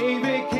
a vacation.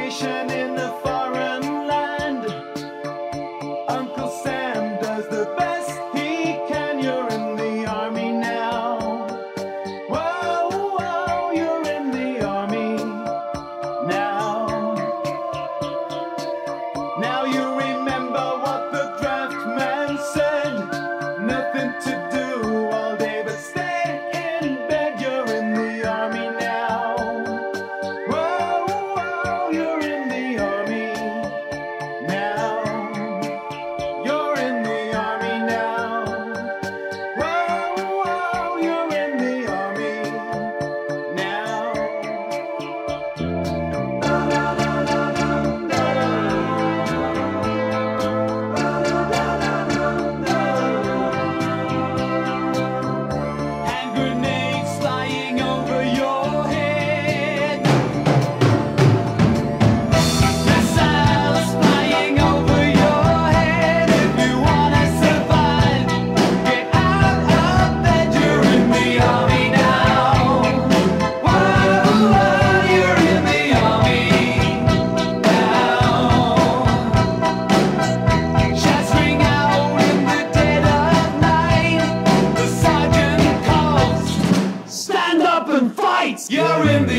You're in.